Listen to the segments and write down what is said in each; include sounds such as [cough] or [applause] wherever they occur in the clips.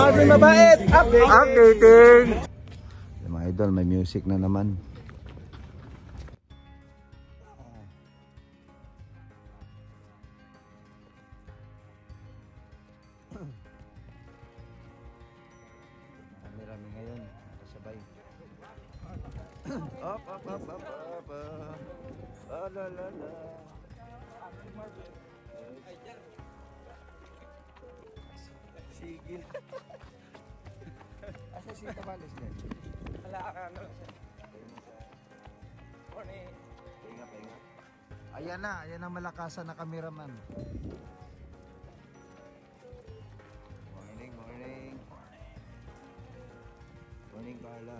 Marvin Mabait, update! Updating! Mga idol, may music na naman. Marami-rami ngayon, nakasabay. up, up, up, up, up, up. La, la, la. Sigil. [laughs] Asa si Tabales na? Wala ka, ano? Morning. Pahinga, pahinga. Ayan na, ayan ang malakasan na cameraman. Morning, morning. Morning, Carla.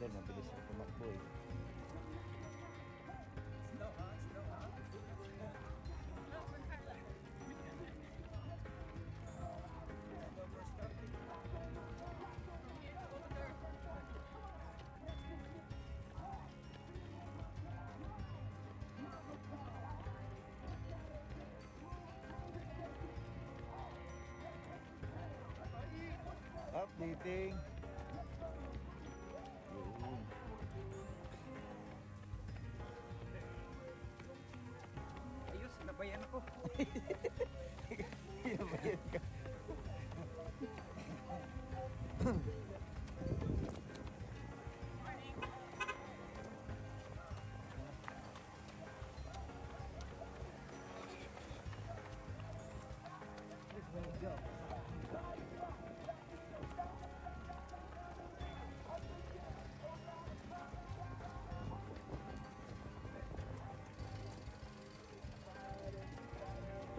Idol, mabilis na tumakbo eh. Updating. [laughs] 이러니까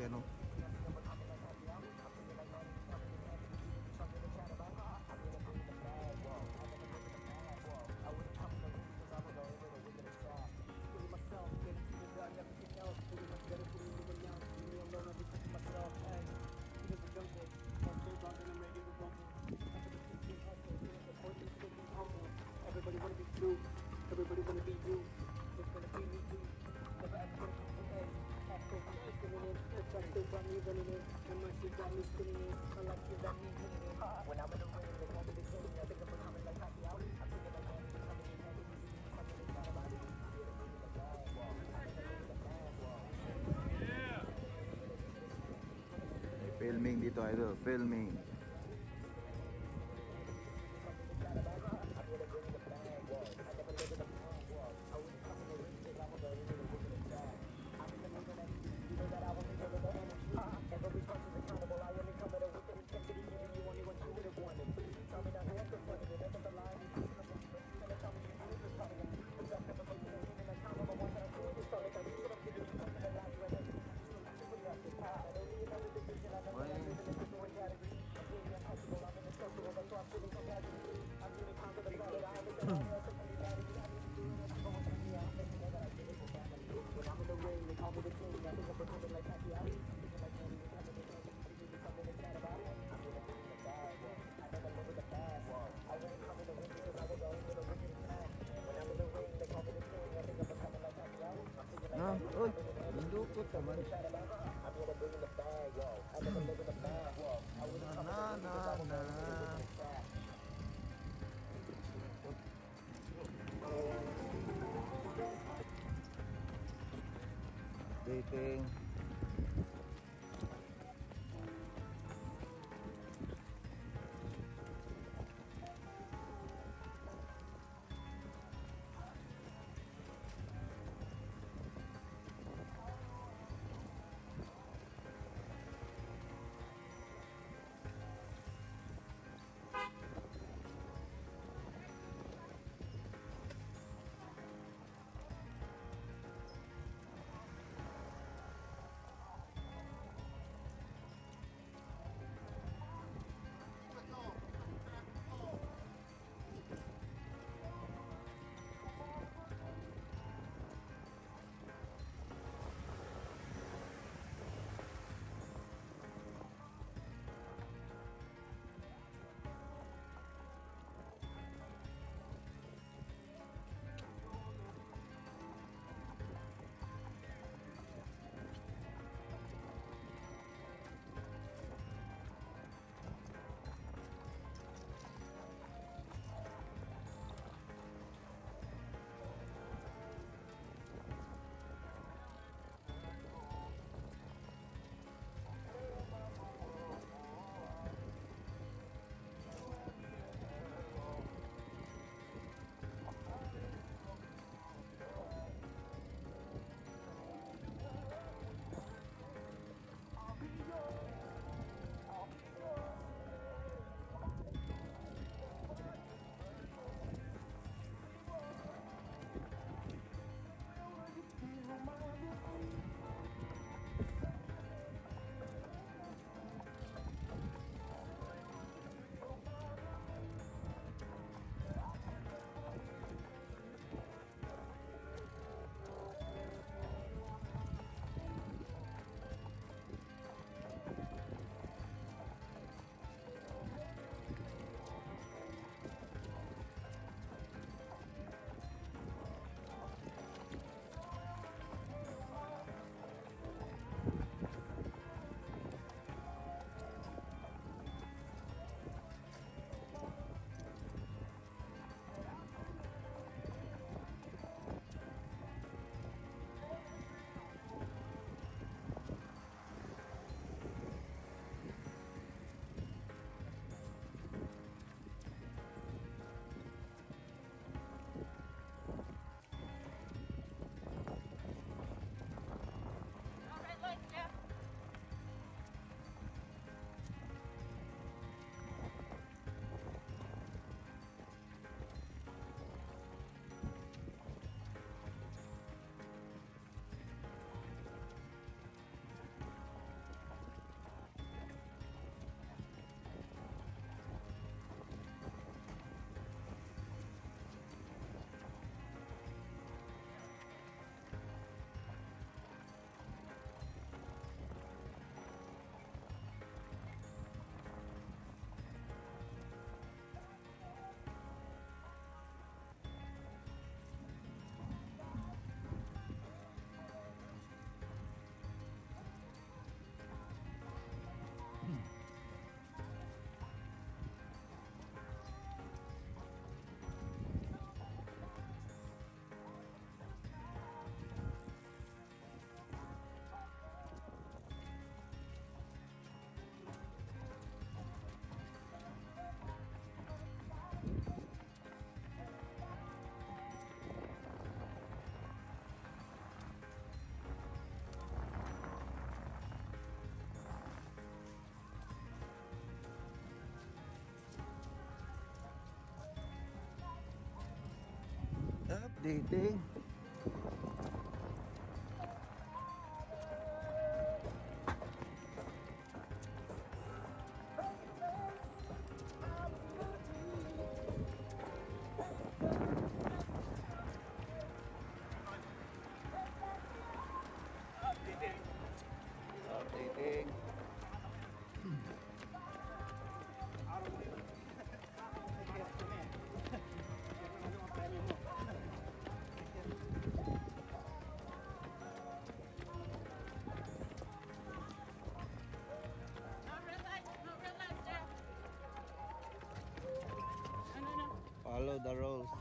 cristianos living you to Filming dito idol, filming. Ah, uy, nindukot ka man. Na na na na. Dating. Updating. The rules.